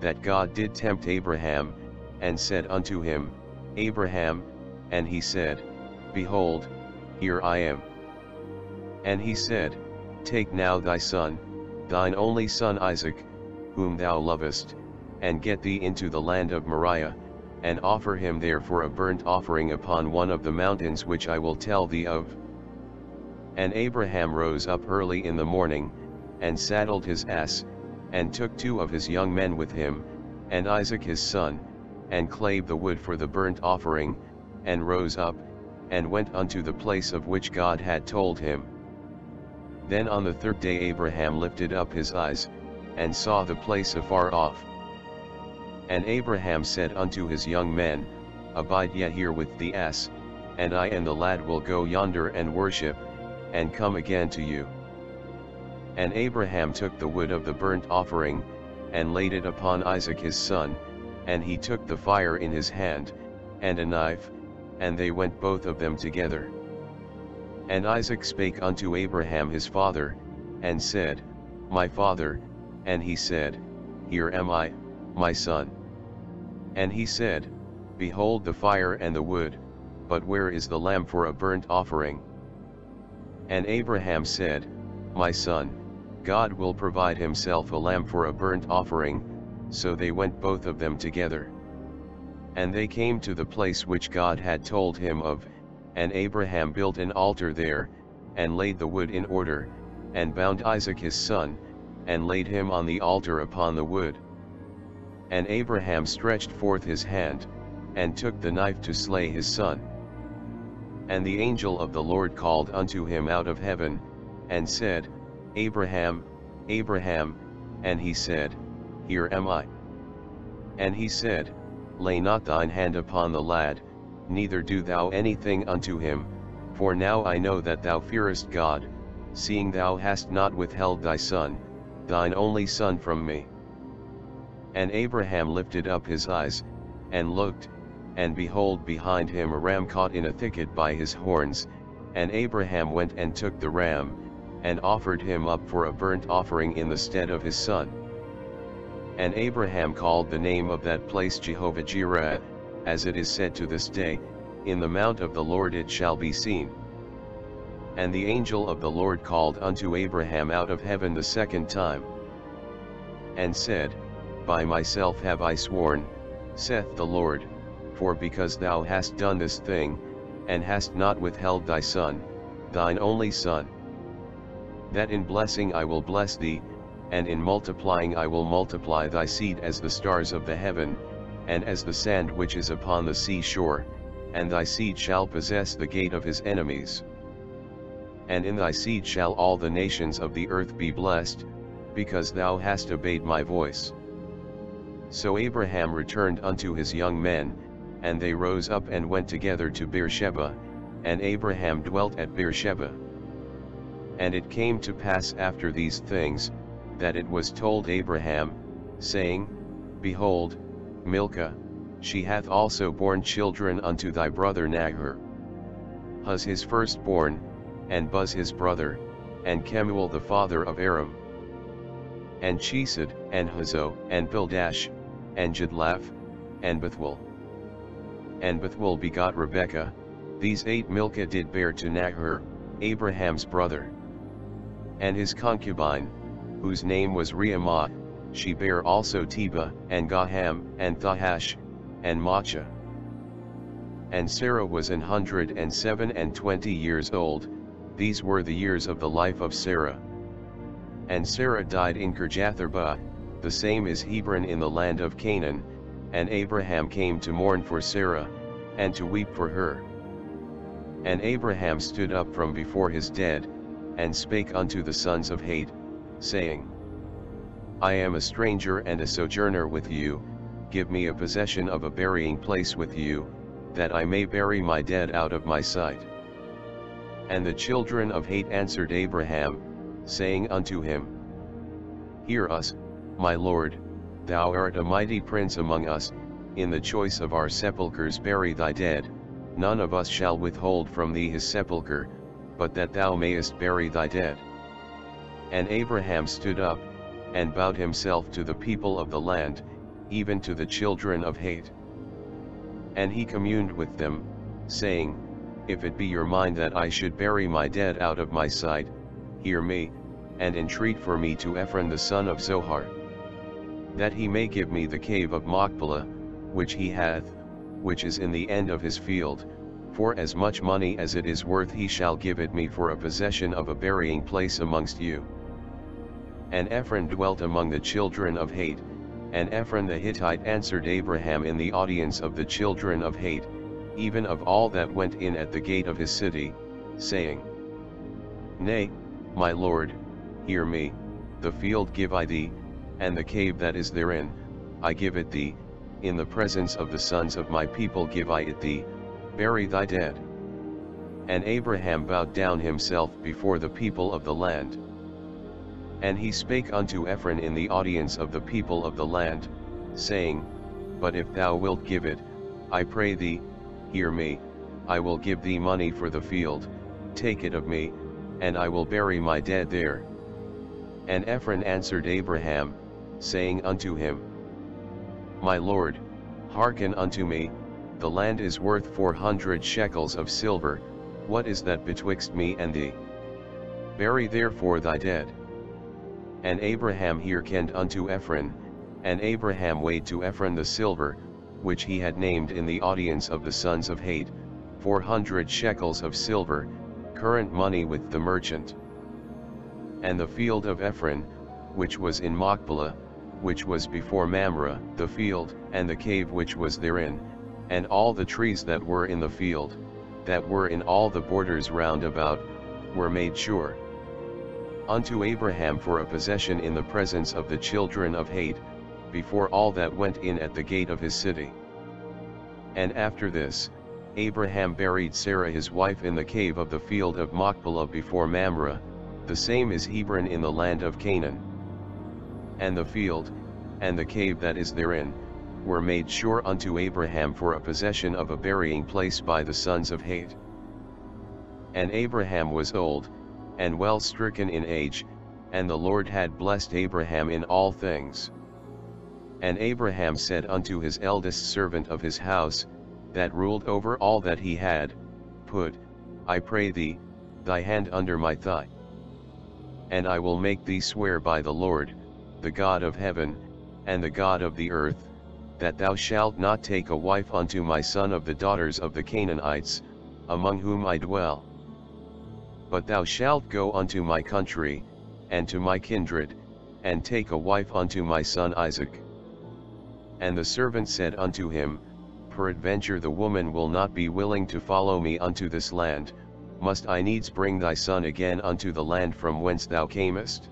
that God did tempt Abraham, and said unto him, Abraham, and he said, Behold, here I am. And he said, Take now thy son, thine only son Isaac, whom thou lovest, and get thee into the land of Moriah, and offer him there for a burnt offering upon one of the mountains which I will tell thee of. And Abraham rose up early in the morning, and saddled his ass, and took two of his young men with him, and Isaac his son, and clave the wood for the burnt offering, and rose up, and went unto the place of which God had told him. Then on the third day Abraham lifted up his eyes, and saw the place afar off. And Abraham said unto his young men, Abide yet here with the ass, and I and the lad will go yonder and worship, and come again to you. And Abraham took the wood of the burnt offering, and laid it upon Isaac his son, and he took the fire in his hand, and a knife, and they went both of them together. And Isaac spake unto Abraham his father, and said, My father, and he said, Here am I, my son. And he said, Behold the fire and the wood, but where is the lamb for a burnt offering? And Abraham said, My son, God will provide himself a lamb for a burnt offering, so they went both of them together. And they came to the place which God had told him of, and Abraham built an altar there, and laid the wood in order, and bound Isaac his son, and laid him on the altar upon the wood. And Abraham stretched forth his hand, and took the knife to slay his son. And the angel of the Lord called unto him out of heaven, and said, Abraham, Abraham, and he said, Here am I. And he said, Lay not thine hand upon the lad, neither do thou anything unto him, for now I know that thou fearest God, seeing thou hast not withheld thy son, thine only son from me. And Abraham lifted up his eyes, and looked, and behold behind him a ram caught in a thicket by his horns, and Abraham went and took the ram, and offered him up for a burnt offering in the stead of his son. And Abraham called the name of that place Jehovah Jireh, as it is said to this day, In the mount of the Lord it shall be seen. And the angel of the Lord called unto Abraham out of heaven the second time, and said, By myself have I sworn, saith the Lord, for because thou hast done this thing, and hast not withheld thy son, thine only son, that in blessing I will bless thee, and in multiplying I will multiply thy seed as the stars of the heaven, and as the sand which is upon the sea shore, and thy seed shall possess the gate of his enemies. And in thy seed shall all the nations of the earth be blessed, because thou hast obeyed my voice. So Abraham returned unto his young men, and they rose up and went together to Beersheba, and Abraham dwelt at Beersheba. And it came to pass after these things, that it was told Abraham, saying, Behold, Milcah, she hath also borne children unto thy brother Nahor. Huz his firstborn, and Buz his brother, and Kemuel the father of Aram. And Chesed, and Hazo, and Pildash, and Jidlaph, and Bethuel. And Bethuel begot Rebekah, these eight Milcah did bear to Nahor, Abraham's brother. And his concubine, whose name was Reumah, she bare also Tebah, and Gaham, and Thahash, and Maachah. And Sarah was an hundred and seven and twenty years old, these were the years of the life of Sarah. And Sarah died in Kirjatharba, the same is Hebron in the land of Canaan, and Abraham came to mourn for Sarah, and to weep for her. And Abraham stood up from before his dead, and spake unto the sons of Heth, saying, I am a stranger and a sojourner with you, give me a possession of a burying place with you, that I may bury my dead out of my sight. And the children of Heth answered Abraham, saying unto him, Hear us, my Lord, thou art a mighty prince among us, in the choice of our sepulchres bury thy dead, none of us shall withhold from thee his sepulchre, but that thou mayest bury thy dead. And Abraham stood up, and bowed himself to the people of the land, even to the children of Heth. And he communed with them, saying, If it be your mind that I should bury my dead out of my sight, hear me, and entreat for me to Ephron the son of Zohar. That he may give me the cave of Machpelah, which he hath, which is in the end of his field, for as much money as it is worth he shall give it me for a possession of a burying place amongst you. And Ephron dwelt among the children of Heth, and Ephron the Hittite answered Abraham in the audience of the children of Heth, even of all that went in at the gate of his city, saying, Nay, my lord, hear me, the field give I thee, and the cave that is therein, I give it thee, in the presence of the sons of my people give I it thee, bury thy dead. And Abraham bowed down himself before the people of the land. And he spake unto Ephron in the audience of the people of the land, saying, But if thou wilt give it, I pray thee, hear me, I will give thee money for the field, take it of me, and I will bury my dead there. And Ephron answered Abraham, saying unto him, My Lord, hearken unto me, the land is worth four hundred shekels of silver, what is that betwixt me and thee? Bury therefore thy dead. And Abraham hearkened unto Ephron, and Abraham weighed to Ephron the silver, which he had named in the audience of the sons of Heth, four hundred shekels of silver, current money with the merchant. And the field of Ephron, which was in Machpelah, which was before Mamre, the field, and the cave which was therein, and all the trees that were in the field, that were in all the borders round about, were made sure. Unto Abraham for a possession in the presence of the children of Heth, before all that went in at the gate of his city. And after this, Abraham buried Sarah his wife in the cave of the field of Machpelah before Mamre, the same is Hebron in the land of Canaan. And the field, and the cave that is therein, were made sure unto Abraham for a possession of a burying place by the sons of Heth. And Abraham was old, and well stricken in age, and the Lord had blessed Abraham in all things. And Abraham said unto his eldest servant of his house, that ruled over all that he had, Put, I pray thee, thy hand under my thigh and I will make thee swear by the Lord, the God of heaven, and the God of the earth, that thou shalt not take a wife unto my son of the daughters of the Canaanites, among whom I dwell. But thou shalt go unto my country, and to my kindred, and take a wife unto my son Isaac. And the servant said unto him, Peradventure the woman will not be willing to follow me unto this land, must I needs bring thy son again unto the land from whence thou camest?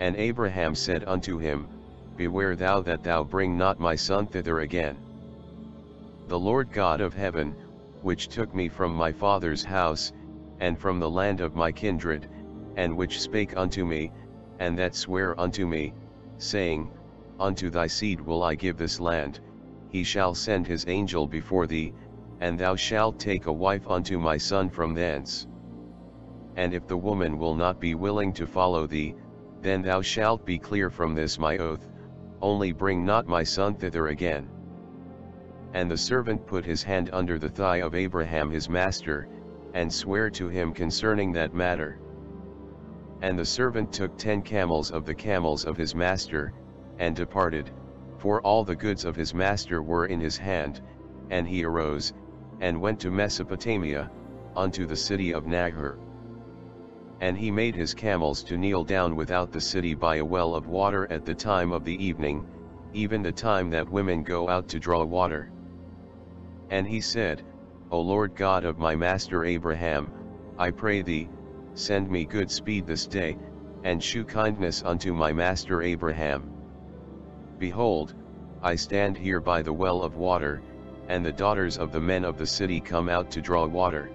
And Abraham said unto him, Beware thou that thou bring not my son thither again. The Lord God of heaven, which took me from my father's house, and from the land of my kindred, and which spake unto me, and that sware unto me, saying, Unto thy seed will I give this land, he shall send his angel before thee, and thou shalt take a wife unto my son from thence. And if the woman will not be willing to follow thee, then thou shalt be clear from this my oath, only bring not my son thither again. And the servant put his hand under the thigh of Abraham his master, and sware to him concerning that matter. And the servant took ten camels of the camels of his master, and departed, for all the goods of his master were in his hand, and he arose, and went to Mesopotamia, unto the city of Nahor. And he made his camels to kneel down without the city by a well of water at the time of the evening, even the time that women go out to draw water. And he said, O Lord God of my master Abraham, I pray thee, send me good speed this day, and shew kindness unto my master Abraham. Behold, I stand here by the well of water, and the daughters of the men of the city come out to draw water.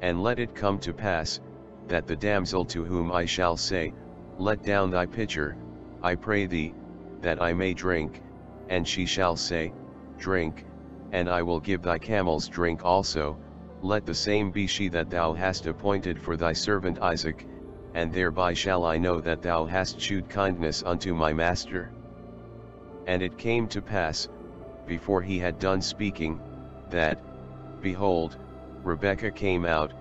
And let it come to pass, that the damsel to whom I shall say, Let down thy pitcher, I pray thee, that I may drink, and she shall say, Drink, and I will give thy camels drink also, let the same be she that thou hast appointed for thy servant Isaac, and thereby shall I know that thou hast shewed kindness unto my master. And it came to pass, before he had done speaking, that, behold, Rebekah came out,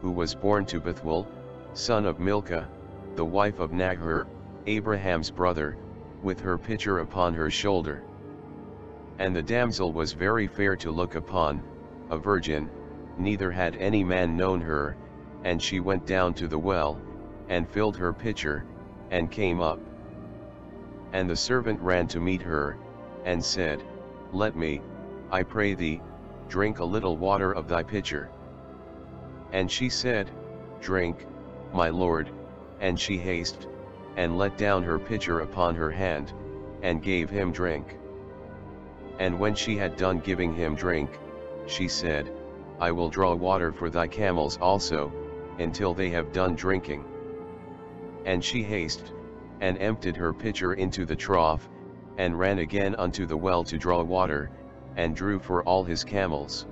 who was born to Bethuel, son of Milcah, the wife of Nahor, Abraham's brother, with her pitcher upon her shoulder. And the damsel was very fair to look upon, a virgin, neither had any man known her, and she went down to the well, and filled her pitcher, and came up. And the servant ran to meet her, and said, Let me, I pray thee, drink a little water of thy pitcher. And she said, Drink, my lord, and she hasted, and let down her pitcher upon her hand, and gave him drink. And when she had done giving him drink, she said, I will draw water for thy camels also, until they have done drinking. And she hasted, and emptied her pitcher into the trough, and ran again unto the well to draw water, and drew for all his camels.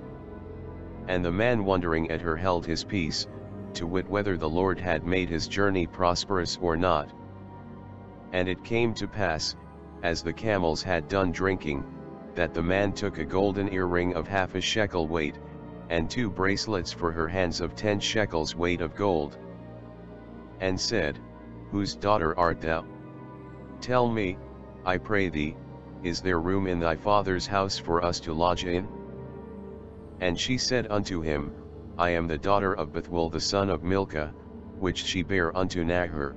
And the man wondering at her held his peace, to wit whether the Lord had made his journey prosperous or not. And it came to pass, as the camels had done drinking, that the man took a golden earring of half a shekel weight, and two bracelets for her hands of ten shekels weight of gold. And said, Whose daughter art thou? Tell me, I pray thee, is there room in thy father's house for us to lodge in? And she said unto him, I am the daughter of Bethuel the son of Milcah, which she bare unto Nahor.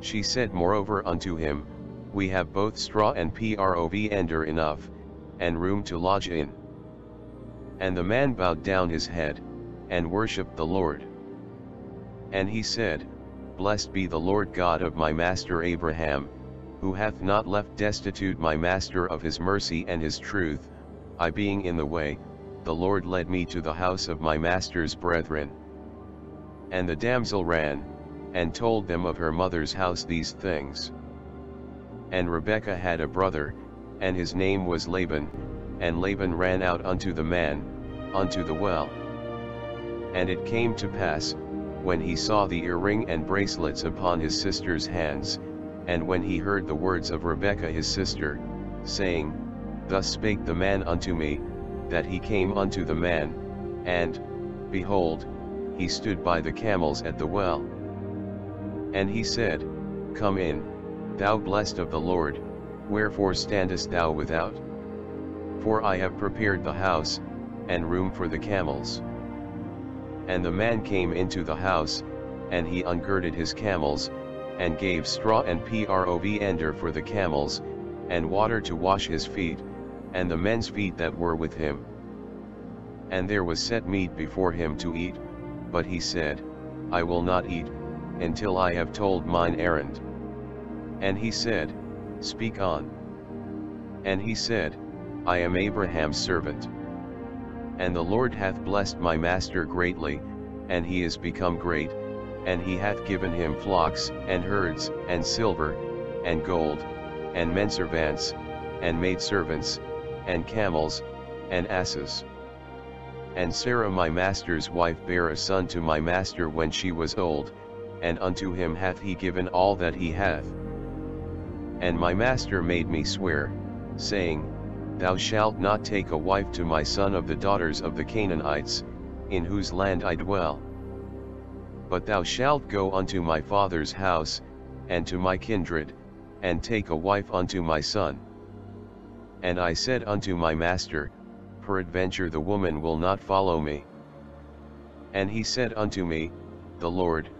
She said moreover unto him, We have both straw and provender enough, and room to lodge in. And the man bowed down his head, and worshipped the Lord. And he said, Blessed be the Lord God of my master Abraham, who hath not left destitute my master of his mercy and his truth, I being in the way, the Lord led me to the house of my master's brethren. And the damsel ran, and told them of her mother's house these things. And Rebekah had a brother, and his name was Laban, and Laban ran out unto the man, unto the well. And it came to pass, when he saw the earring and bracelets upon his sister's hands, and when he heard the words of Rebekah his sister, saying, Thus spake the man unto me, that he came unto the man, and, behold, he stood by the camels at the well. And he said, Come in, thou blessed of the Lord, wherefore standest thou without? For I have prepared the house, and room for the camels. And the man came into the house, and he ungirded his camels, and gave straw and provender for the camels, and water to wash his feet, and the men's feet that were with him. And there was set meat before him to eat, but he said, I will not eat, until I have told mine errand. And he said, Speak on. And he said, I am Abraham's servant. And the Lord hath blessed my master greatly, and he is become great, and he hath given him flocks, and herds, and silver, and gold, and menservants, and maidservants, and camels, and asses. And Sarah my master's wife bare a son to my master when she was old, and unto him hath he given all that he hath. And my master made me swear, saying, Thou shalt not take a wife to my son of the daughters of the Canaanites, in whose land I dwell. But thou shalt go unto my father's house, and to my kindred, and take a wife unto my son. And I said unto my master, Peradventure the woman will not follow me. And he said unto me, The Lord,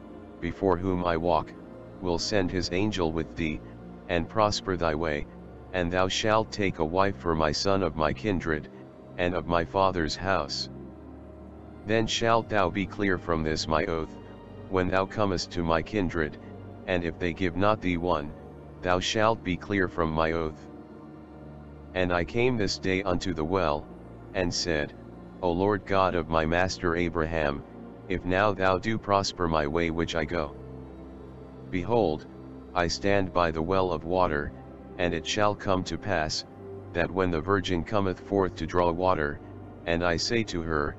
before whom I walk, will send his angel with thee, and prosper thy way, and thou shalt take a wife for my son of my kindred, and of my father's house. Then shalt thou be clear from this my oath, when thou comest to my kindred, and if they give not thee one, thou shalt be clear from my oath. And I came this day unto the well, and said, O Lord God of my master Abraham, if now thou do prosper my way which I go. Behold, I stand by the well of water, and it shall come to pass, that when the virgin cometh forth to draw water, and I say to her,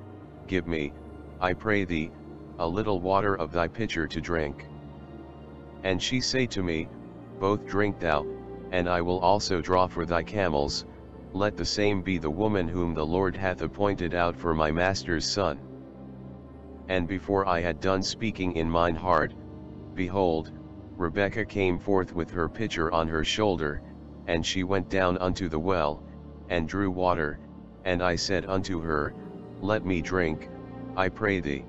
Give me, I pray thee, a little water of thy pitcher to drink. And she say to me, Both drink thou, and I will also draw for thy camels, let the same be the woman whom the Lord hath appointed out for my master's son. And before I had done speaking in mine heart, behold, Rebekah came forth with her pitcher on her shoulder, and she went down unto the well, and drew water, and I said unto her, Let me drink, I pray thee.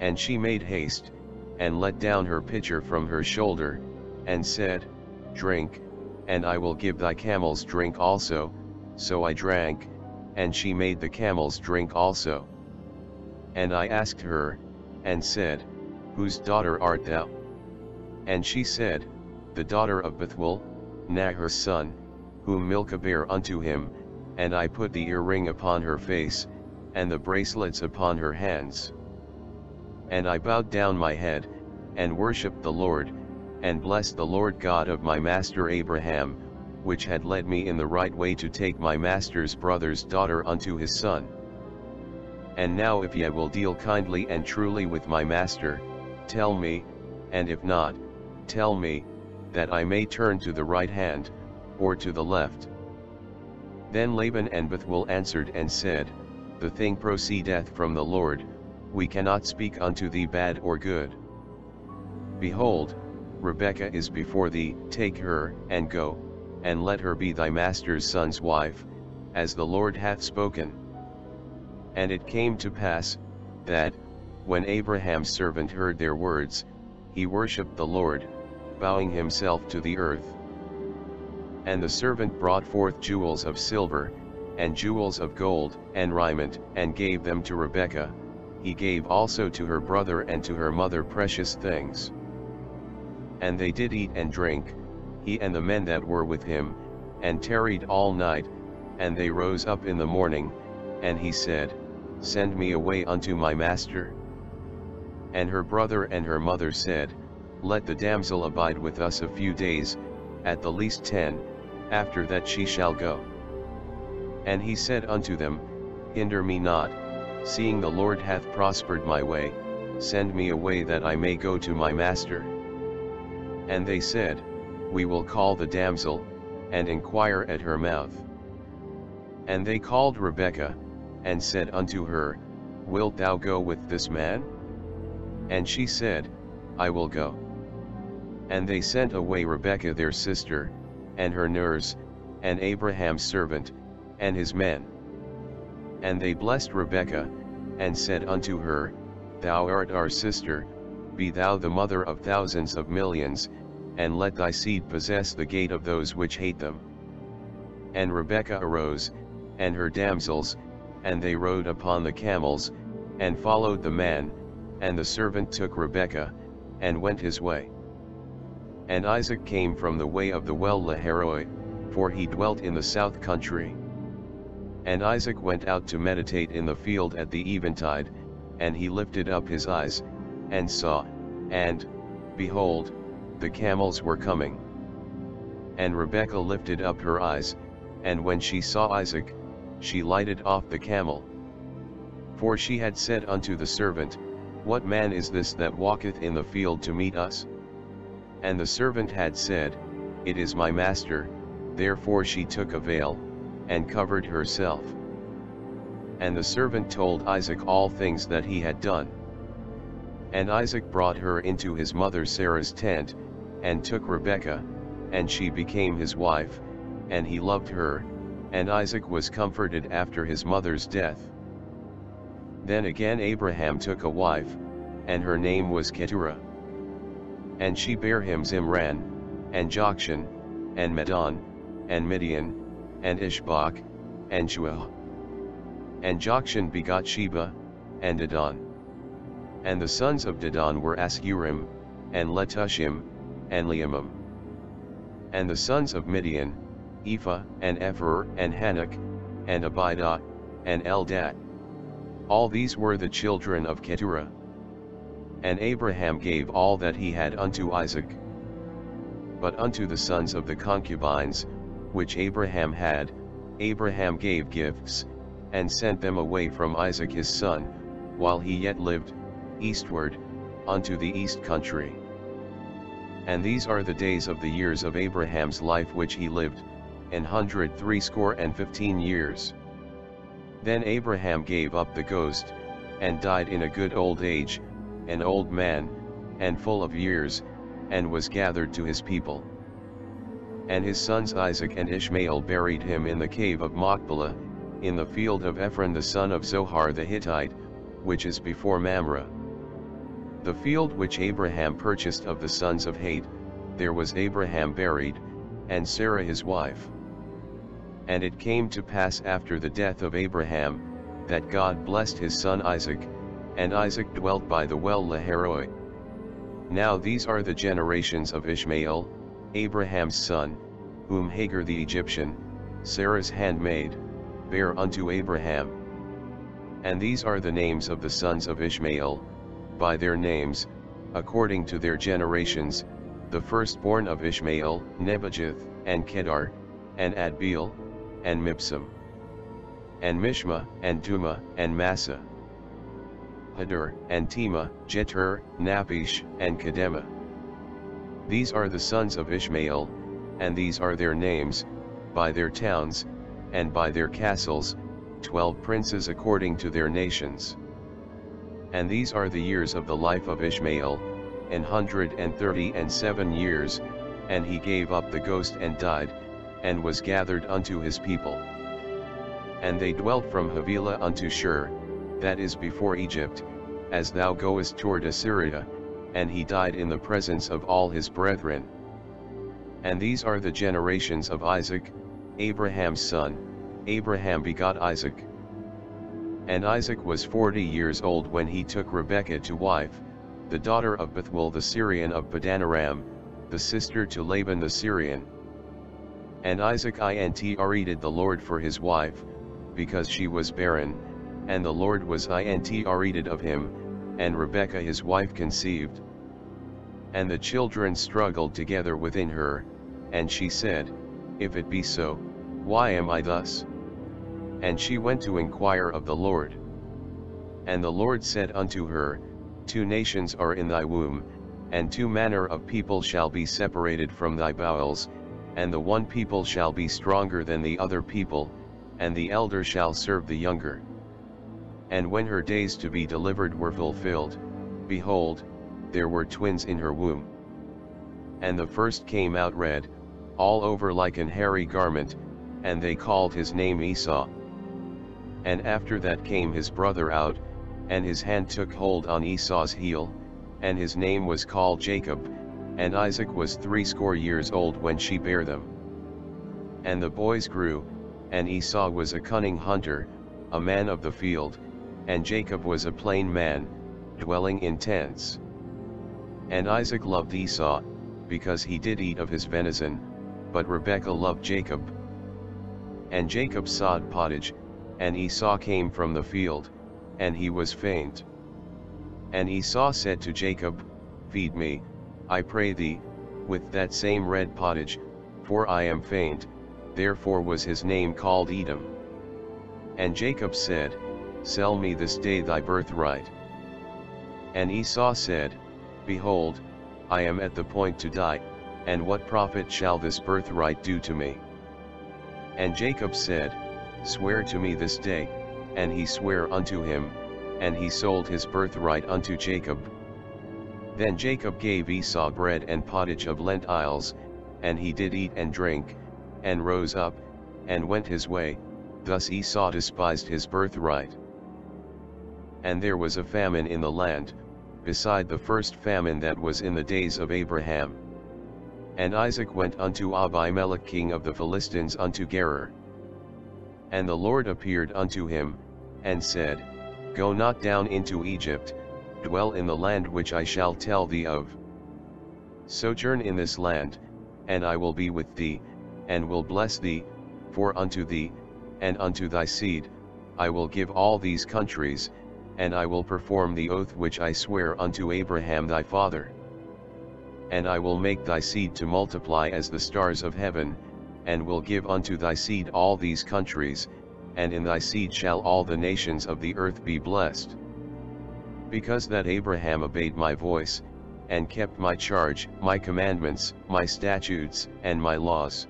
And she made haste, and let down her pitcher from her shoulder, and said, Drink, and I will give thy camels drink also, so I drank, and she made the camels drink also. And I asked her, and said, Whose daughter art thou? And she said, The daughter of Bethuel, Nahor's son, whom Milcah bare unto him, and I put the earring upon her face, and the bracelets upon her hands. And I bowed down my head, and worshipped the Lord, and blessed the Lord God of my master Abraham, which had led me in the right way to take my master's brother's daughter unto his son. And now if ye will deal kindly and truly with my master, tell me, and if not, tell me, that I may turn to the right hand, or to the left. Then Laban and Bethuel answered and said, The thing proceedeth from the Lord, we cannot speak unto thee bad or good. Behold, Rebekah is before thee, take her, and go, and let her be thy master's son's wife, as the Lord hath spoken. And it came to pass, that, when Abraham's servant heard their words, he worshipped the Lord, bowing himself to the earth. And the servant brought forth jewels of silver, and jewels of gold, and raiment, and gave them to Rebekah, he gave also to her brother and to her mother precious things. And they did eat and drink, he and the men that were with him, and tarried all night, and they rose up in the morning, and he said, Send me away unto my master. And her brother and her mother said, Let the damsel abide with us a few days, at the least ten, after that she shall go. And he said unto them, Hinder me not, seeing the Lord hath prospered my way, send me away that I may go to my master. And they said, We will call the damsel, and inquire at her mouth. And they called Rebekah, and said unto her, Wilt thou go with this man? And she said, I will go. And they sent away Rebekah their sister, and her nurse, and Abraham's servant, and his men. And they blessed Rebekah, and said unto her, Thou art our sister, be thou the mother of thousands of millions, and let thy seed possess the gate of those which hate them. And Rebekah arose, and her damsels, and they rode upon the camels, and followed the man, and the servant took Rebekah, and went his way. And Isaac came from the way of the well Lahairoi, for he dwelt in the south country. And Isaac went out to meditate in the field at the eventide, and he lifted up his eyes, and saw, and, behold, the camels were coming. And Rebekah lifted up her eyes, and when she saw Isaac, she lighted off the camel. For she had said unto the servant, What man is this that walketh in the field to meet us? And the servant had said, It is my master, therefore she took a veil, and covered herself. And the servant told Isaac all things that he had done. And Isaac brought her into his mother Sarah's tent, and took Rebekah, and she became his wife, and he loved her, and Isaac was comforted after his mother's death. Then again Abraham took a wife, and her name was Keturah. And she bare him Zimran, and Jokshan, and Medan, and Midian, and Ishbak, and Shuah. And Jokshan begot Sheba, and Dedan. And the sons of Dedan were Asshurim, and Letushim, and Leummim. And the sons of Midian, Ephah, and Epher, and Hanoch, and Abidah, and Eldaah. All these were the children of Keturah. And Abraham gave all that he had unto Isaac. But unto the sons of the concubines, which Abraham had, Abraham gave gifts, and sent them away from Isaac his son, while he yet lived, eastward, unto the east country. And these are the days of the years of Abraham's life which he lived, an hundred threescore and fifteen years. Then Abraham gave up the ghost, and died in a good old age, an old man, and full of years, and was gathered to his people. And his sons Isaac and Ishmael buried him in the cave of Machpelah, in the field of Ephron the son of Zohar the Hittite, which is before Mamre. The field which Abraham purchased of the sons of Heth, there was Abraham buried, and Sarah his wife. And it came to pass after the death of Abraham, that God blessed his son Isaac, and Isaac dwelt by the well Lahairoi. Now these are the generations of Ishmael, Abraham's son, whom Hagar the Egyptian, Sarah's handmaid, bare unto Abraham. And these are the names of the sons of Ishmael, by their names, according to their generations, the firstborn of Ishmael, Nebajoth, and Kedar, and Adbeel, and Mibsam, and Mishma, and Dumah, and Massa. Hadar, and Tema, Jetur, Naphish, and Kedemah. These are the sons of Ishmael, and these are their names, by their towns, and by their castles, twelve princes according to their nations. And these are the years of the life of Ishmael, an hundred and thirty and seven years, and he gave up the ghost and died, and was gathered unto his people. And they dwelt from Havilah unto Shur, that is before Egypt, as thou goest toward Assyria, and he died in the presence of all his brethren. And these are the generations of Isaac, Abraham's son, Abraham begot Isaac. And Isaac was forty years old when he took Rebekah to wife, the daughter of Bethuel the Syrian of Padanaram, the sister to Laban the Syrian. And Isaac intreated the Lord for his wife, because she was barren, and the Lord was intreated of him, and Rebekah his wife conceived. And the children struggled together within her, and she said, If it be so, why am I thus? And she went to inquire of the Lord. And the Lord said unto her, Two nations are in thy womb, and two manner of people shall be separated from thy bowels, and the one people shall be stronger than the other people, and the elder shall serve the younger. And when her days to be delivered were fulfilled, behold, there were twins in her womb. And the first came out red, all over like an hairy garment, and they called his name Esau. And after that came his brother out, and his hand took hold on Esau's heel, and his name was called Jacob, and Isaac was threescore years old when she bare them. And the boys grew, and Esau was a cunning hunter, a man of the field, and Jacob was a plain man, dwelling in tents. And Isaac loved Esau, because he did eat of his venison, but Rebekah loved Jacob. And Jacob sawed pottage, and Esau came from the field, and he was faint. And Esau said to Jacob, Feed me, I pray thee, with that same red pottage, for I am faint, therefore was his name called Edom. And Jacob said, Sell me this day thy birthright. And Esau said, Behold, I am at the point to die, and what profit shall this birthright do to me? And Jacob said, Swear to me this day, and he sware unto him, and he sold his birthright unto Jacob. Then Jacob gave Esau bread and pottage of lentiles, and he did eat and drink, and rose up, and went his way, thus Esau despised his birthright. And there was a famine in the land, beside the first famine that was in the days of Abraham. And Isaac went unto Abimelech king of the Philistines unto Gerar. And the Lord appeared unto him, and said, Go not down into Egypt, dwell in the land which I shall tell thee of. Sojourn in this land, and I will be with thee, and will bless thee, for unto thee, and unto thy seed, I will give all these countries, and I will perform the oath which I swear unto Abraham thy father. And I will make thy seed to multiply as the stars of heaven, and will give unto thy seed all these countries, and in thy seed shall all the nations of the earth be blessed. Because that Abraham obeyed my voice, and kept my charge, my commandments, my statutes, and my laws.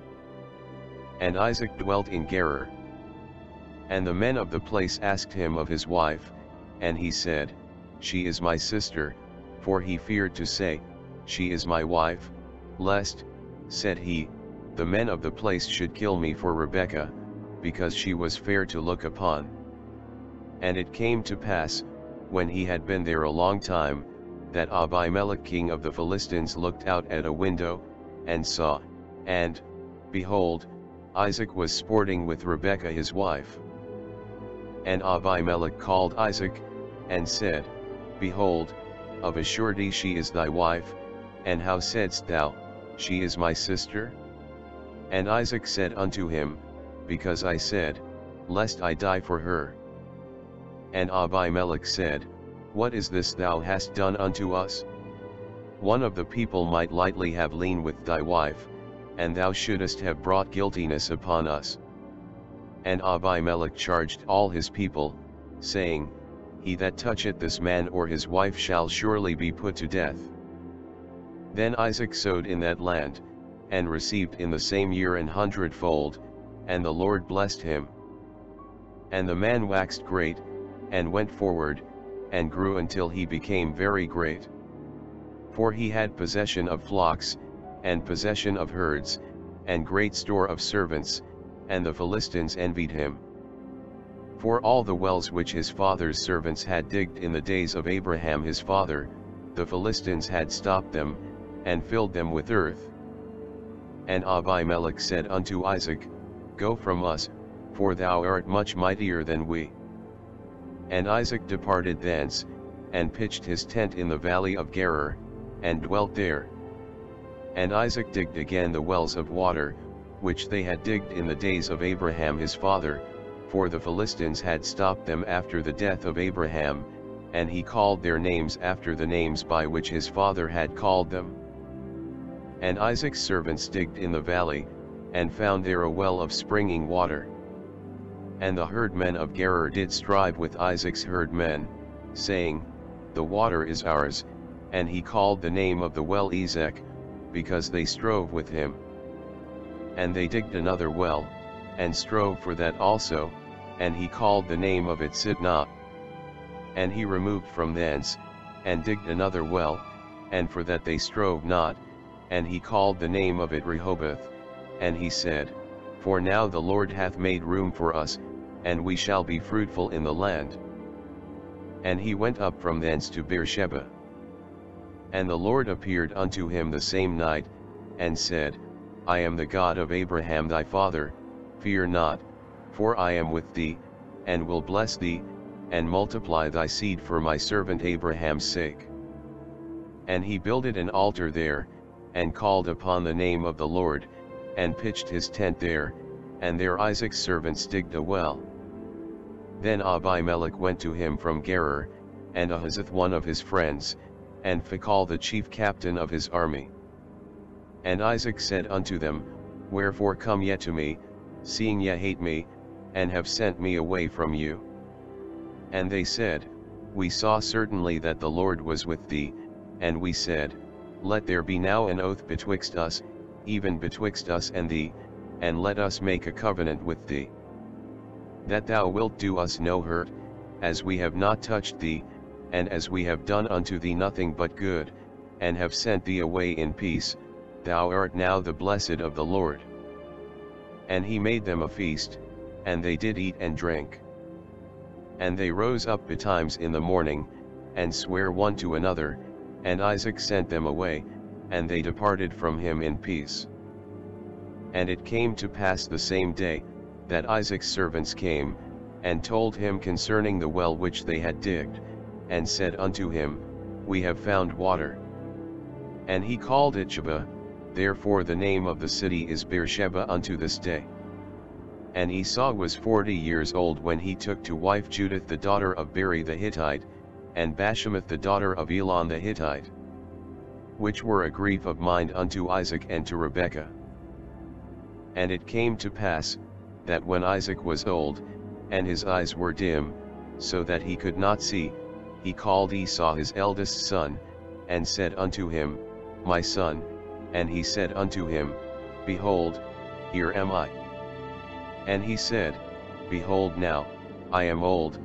And Isaac dwelt in Gerar. And the men of the place asked him of his wife, and he said, She is my sister, for he feared to say, She is my wife, lest, said he, the men of the place should kill me for Rebekah, because she was fair to look upon. And it came to pass, when he had been there a long time, that Abimelech king of the Philistines looked out at a window, and saw, and, behold, Isaac was sporting with Rebekah his wife. And Abimelech called Isaac, and said, Behold, of a surety she is thy wife, and how saidst thou, She is my sister? And Isaac said unto him, Because I said, Lest I die for her. And Abimelech said, What is this thou hast done unto us? One of the people might lightly have leaned with thy wife, and thou shouldest have brought guiltiness upon us. And Abimelech charged all his people, saying, He that toucheth this man or his wife shall surely be put to death. Then Isaac sowed in that land, and received in the same year an hundredfold, and the Lord blessed him. And the man waxed great, and went forward, and grew until he became very great. For he had possession of flocks, and possession of herds, and great store of servants, and the Philistines envied him. For all the wells which his father's servants had digged in the days of Abraham his father, the Philistines had stopped them, and filled them with earth. And Abimelech said unto Isaac, Go from us, for thou art much mightier than we. And Isaac departed thence, and pitched his tent in the valley of Gerar, and dwelt there. And Isaac digged again the wells of water, which they had digged in the days of Abraham his father, for the Philistines had stopped them after the death of Abraham, and he called their names after the names by which his father had called them. And Isaac's servants digged in the valley, and found there a well of springing water. And the herdmen of Gerar did strive with Isaac's herdmen, saying, The water is ours, and he called the name of the well Esek, because they strove with him. And they digged another well, and strove for that also, and he called the name of it Sitnah. And he removed from thence, and digged another well, and for that they strove not, and he called the name of it Rehoboth, and he said, For now the Lord hath made room for us, and we shall be fruitful in the land. And he went up from thence to Beersheba. And the Lord appeared unto him the same night, and said, I am the God of Abraham thy father, fear not, for I am with thee, and will bless thee, and multiply thy seed for my servant Abraham's sake. And he builded an altar there, and called upon the name of the Lord, and pitched his tent there, and there Isaac's servants digged a well. Then Abimelech went to him from Gerar, and Ahuzzath one of his friends, and Phicol the chief captain of his army. And Isaac said unto them, Wherefore come ye to me, seeing ye hate me, and have sent me away from you? And they said, We saw certainly that the Lord was with thee, and we said, let there be now an oath betwixt us, even betwixt us and thee, and let us make a covenant with thee. That thou wilt do us no hurt, as we have not touched thee, and as we have done unto thee nothing but good, and have sent thee away in peace, thou art now the blessed of the Lord. And he made them a feast, and they did eat and drink. And they rose up betimes in the morning, and sware one to another, and Isaac sent them away, and they departed from him in peace. And it came to pass the same day, that Isaac's servants came, and told him concerning the well which they had digged, and said unto him, We have found water. And he called it Sheba, therefore the name of the city is Beersheba unto this day. And Esau was forty years old when he took to wife Judith the daughter of Beeri the Hittite, and Bashemath the daughter of Elon the Hittite. Which were a grief of mind unto Isaac and to Rebekah. And it came to pass, that when Isaac was old, and his eyes were dim, so that he could not see, he called Esau his eldest son, and said unto him, My son, and he said unto him, Behold, here am I. And he said, Behold now, I am old,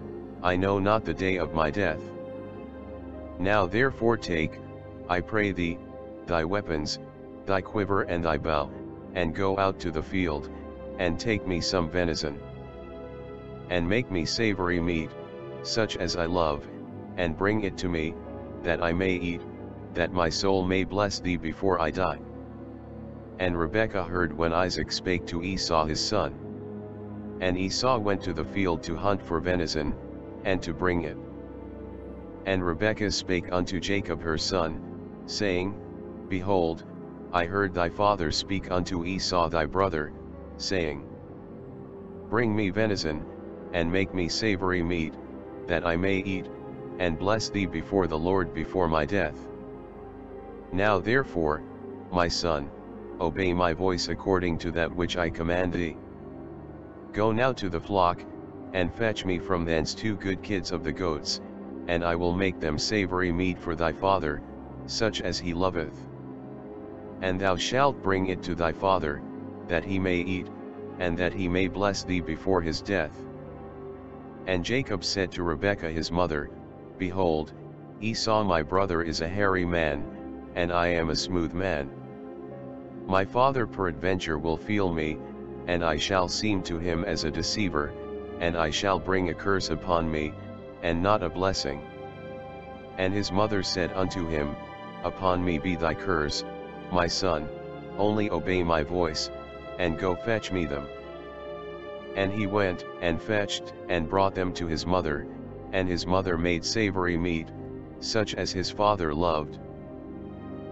I know not the day of my death. Now therefore take, I pray thee, thy weapons, thy quiver and thy bow, and go out to the field, and take me some venison. And make me savory meat, such as I love, and bring it to me, that I may eat, that my soul may bless thee before I die. And Rebekah heard when Isaac spake to Esau his son. And Esau went to the field to hunt for venison, and to bring it. And Rebekah spake unto Jacob her son, saying, Behold, I heard thy father speak unto Esau thy brother, saying, Bring me venison, and make me savory meat, that I may eat, and bless thee before the Lord before my death. Now therefore, my son, obey my voice according to that which I command thee. Go now to the flock, and fetch me from thence two good kids of the goats, and I will make them savory meat for thy father, such as he loveth. And thou shalt bring it to thy father, that he may eat, and that he may bless thee before his death. And Jacob said to Rebekah his mother, Behold, Esau my brother is a hairy man, and I am a smooth man. My father peradventure will feel me, and I shall seem to him as a deceiver, and I shall bring a curse upon me, and not a blessing. And his mother said unto him, Upon me be thy curse, my son, only obey my voice, and go fetch me them. And he went, and fetched, and brought them to his mother, and his mother made savory meat, such as his father loved.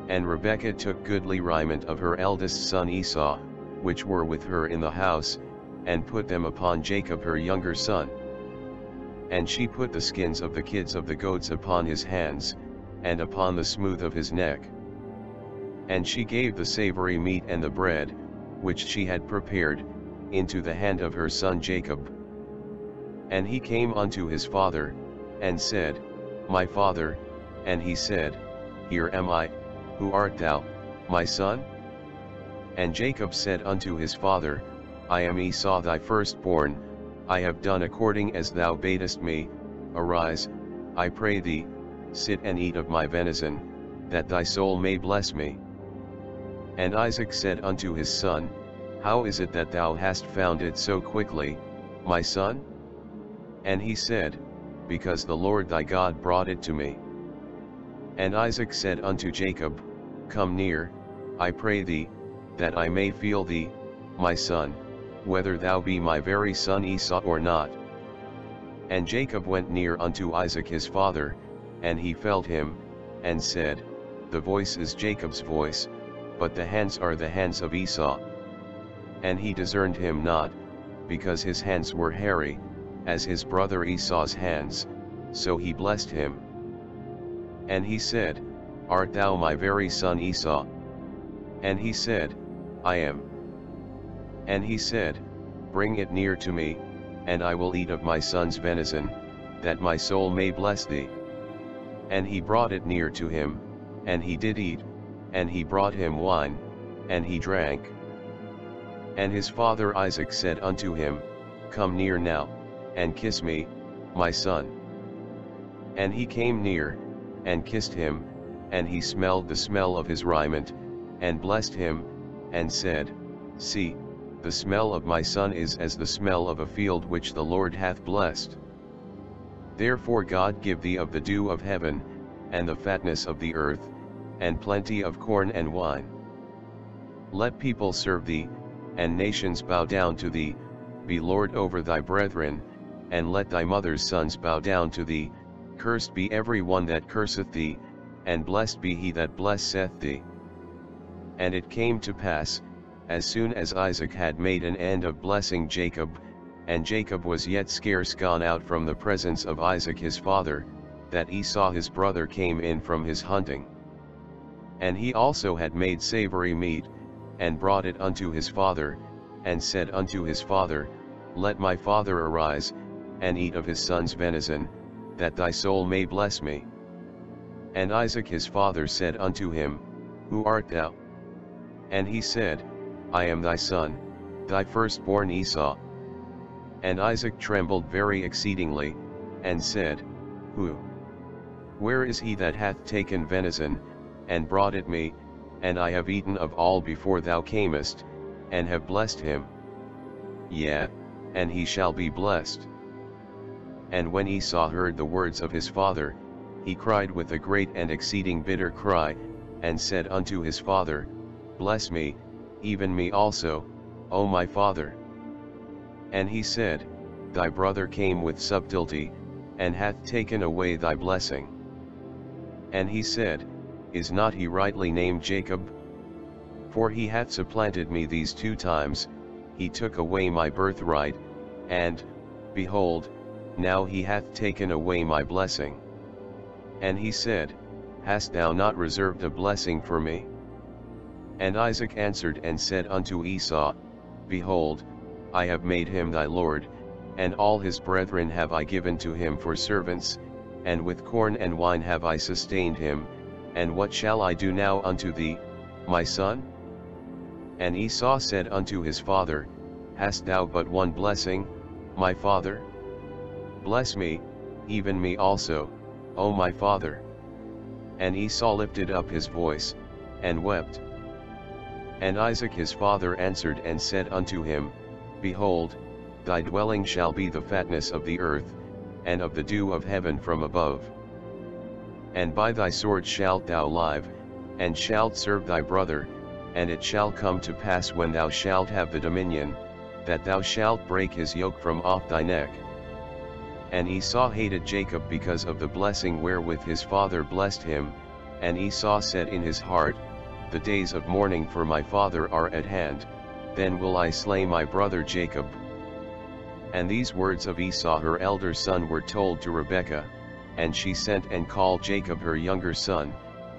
And Rebekah took goodly raiment of her eldest son Esau, which were with her in the house, and put them upon Jacob her younger son. And she put the skins of the kids of the goats upon his hands, and upon the smooth of his neck. And she gave the savory meat and the bread, which she had prepared, into the hand of her son Jacob. And he came unto his father, and said, My father, and he said, Here am I, who art thou, my son? And Jacob said unto his father, I am Esau thy firstborn, I have done according as thou badest me, arise, I pray thee, sit and eat of my venison, that thy soul may bless me. And Isaac said unto his son, How is it that thou hast found it so quickly, my son? And he said, Because the Lord thy God brought it to me. And Isaac said unto Jacob, Come near, I pray thee, that I may feel thee, my son, whether thou be my very son Esau or not. And Jacob went near unto Isaac his father, and he felt him, and said, The voice is Jacob's voice, but the hands are the hands of Esau. And he discerned him not, because his hands were hairy, as his brother Esau's hands, so he blessed him. And he said, Art thou my very son Esau? And he said, I am. And he said, Bring it near to me, and I will eat of my son's venison, that my soul may bless thee. And he brought it near to him, and he did eat, and he brought him wine, and he drank. And his father Isaac said unto him, Come near now, and kiss me, my son. And he came near, and kissed him, and he smelled the smell of his raiment, and blessed him, and said, See, the smell of my son is as the smell of a field which the Lord hath blessed. Therefore God give thee of the dew of heaven, and the fatness of the earth, and plenty of corn and wine. Let people serve thee, and nations bow down to thee, be Lord over thy brethren, and let thy mother's sons bow down to thee, cursed be every one that curseth thee, and blessed be he that blesseth thee. And it came to pass, as soon as Isaac had made an end of blessing Jacob, and Jacob was yet scarce gone out from the presence of Isaac his father, that Esau his brother came in from his hunting. And he also had made savory meat, and brought it unto his father, and said unto his father, Let my father arise, and eat of his son's venison, that thy soul may bless me. And Isaac his father said unto him, Who art thou? And he said, I am thy son, thy firstborn Esau. And Isaac trembled very exceedingly, and said, Who? Where is he that hath taken venison, and brought it me, and I have eaten of all before thou camest, and have blessed him? Yea, and he shall be blessed. And when Esau heard the words of his father, he cried with a great and exceeding bitter cry, and said unto his father, Bless me, even me also, O my father. And he said, Thy brother came with subtlety, and hath taken away thy blessing. And he said, Is not he rightly named Jacob? For he hath supplanted me these two times, he took away my birthright, and, behold, now he hath taken away my blessing. And he said, Hast thou not reserved a blessing for me? And Isaac answered and said unto Esau, Behold, I have made him thy lord, and all his brethren have I given to him for servants, and with corn and wine have I sustained him, and what shall I do now unto thee, my son? And Esau said unto his father, Hast thou but one blessing, my father? Bless me, even me also, O my father. And Esau lifted up his voice, and wept. And Isaac his father answered and said unto him, Behold, thy dwelling shall be the fatness of the earth, and of the dew of heaven from above. And by thy sword shalt thou live, and shalt serve thy brother, and it shall come to pass when thou shalt have the dominion, that thou shalt break his yoke from off thy neck. And Esau hated Jacob because of the blessing wherewith his father blessed him, and Esau said in his heart, The days of mourning for my father are at hand, then will I slay my brother Jacob. And these words of Esau her elder son were told to Rebekah, and she sent and called Jacob her younger son,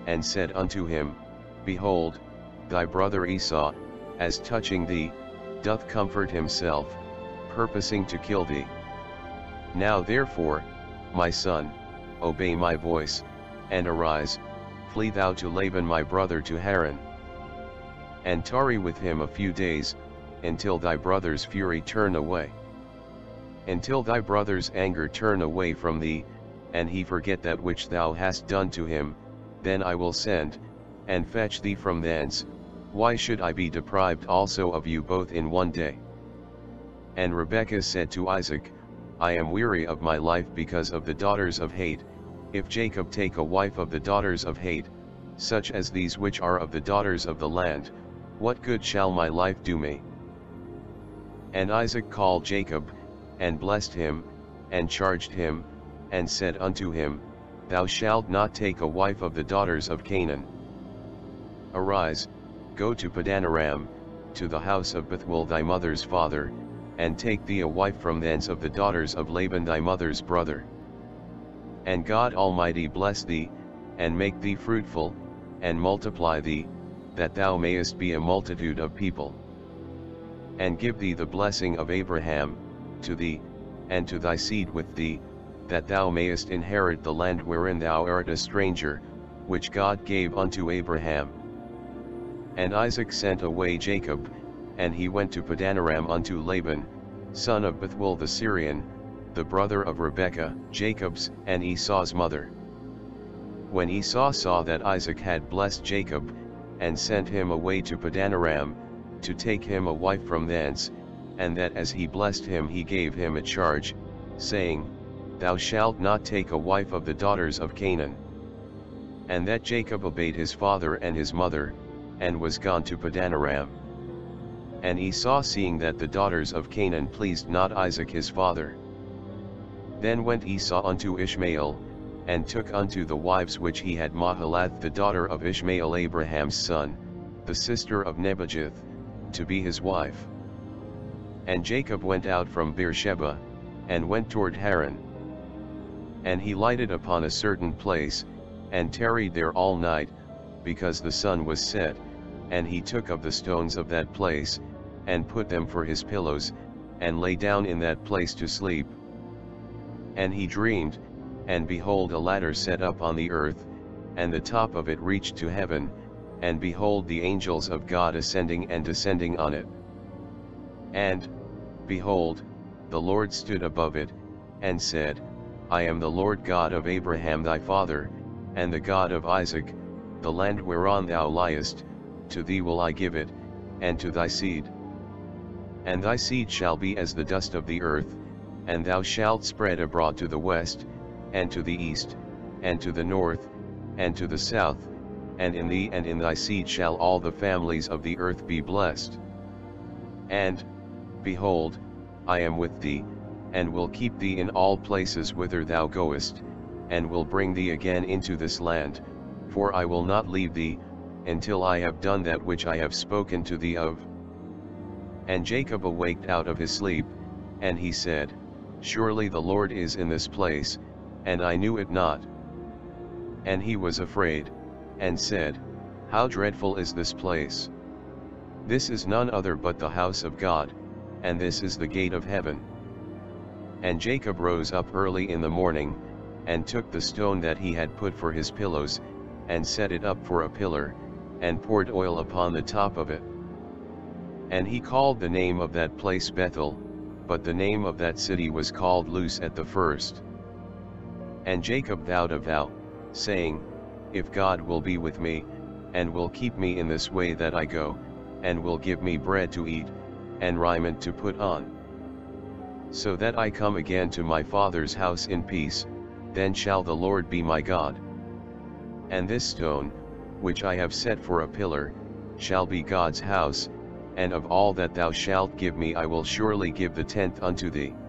and said unto him, Behold, thy brother Esau, as touching thee, doth comfort himself, purposing to kill thee. Now therefore, my son, obey my voice, and arise, flee thou to Laban my brother to Haran. And tarry with him a few days, until thy brother's fury turn away. Until thy brother's anger turn away from thee, and he forget that which thou hast done to him, then I will send, and fetch thee from thence, why should I be deprived also of you both in one day? And Rebekah said to Isaac, I am weary of my life because of the daughters of Heth, if Jacob take a wife of the daughters of Heth, such as these which are of the daughters of the land, what good shall my life do me? And Isaac called Jacob, and blessed him, and charged him, and said unto him, Thou shalt not take a wife of the daughters of Canaan. Arise, go to Padanaram, to the house of Bethuel thy mother's father, and take thee a wife from thence of the daughters of Laban thy mother's brother. And God Almighty bless thee, and make thee fruitful, and multiply thee, that thou mayest be a multitude of people. And give thee the blessing of Abraham, to thee, and to thy seed with thee, that thou mayest inherit the land wherein thou art a stranger, which God gave unto Abraham. And Isaac sent away Jacob, and he went to Padanaram unto Laban, son of Bethuel the Syrian, the brother of Rebekah, Jacob's and Esau's mother. When Esau saw that Isaac had blessed Jacob, and sent him away to Padanaram, to take him a wife from thence, and that as he blessed him he gave him a charge, saying, Thou shalt not take a wife of the daughters of Canaan. And that Jacob obeyed his father and his mother, and was gone to Padanaram. And Esau seeing that the daughters of Canaan pleased not Isaac his father. Then went Esau unto Ishmael, and took unto the wives which he had Mahalath the daughter of Ishmael Abraham's son, the sister of Nebajoth, to be his wife. And Jacob went out from Beersheba, and went toward Haran. And he lighted upon a certain place, and tarried there all night, because the sun was set, and he took of the stones of that place, and put them for his pillows, and lay down in that place to sleep. And he dreamed, and behold a ladder set up on the earth, and the top of it reached to heaven, and behold the angels of God ascending and descending on it. And, behold, the Lord stood above it, and said, I am the Lord God of Abraham thy father, and the God of Isaac, the land whereon thou liest, to thee will I give it, and to thy seed. And thy seed shall be as the dust of the earth, and thou shalt spread abroad to the west, and to the east, and to the north, and to the south, and in thee and in thy seed shall all the families of the earth be blessed. And, behold, I am with thee, and will keep thee in all places whither thou goest, and will bring thee again into this land, for I will not leave thee, until I have done that which I have spoken to thee of. And Jacob awaked out of his sleep, and he said, Surely the Lord is in this place, and I knew it not. And he was afraid, and said, How dreadful is this place! This is none other but the house of God, and this is the gate of heaven. And Jacob rose up early in the morning, and took the stone that he had put for his pillows, and set it up for a pillar, and poured oil upon the top of it. And he called the name of that place Bethel, but the name of that city was called Luz at the first. And Jacob vowed a vow, saying, If God will be with me, and will keep me in this way that I go, and will give me bread to eat, and raiment to put on, so that I come again to my father's house in peace, then shall the Lord be my God. And this stone, which I have set for a pillar, shall be God's house, and of all that thou shalt give me I will surely give the tenth unto thee.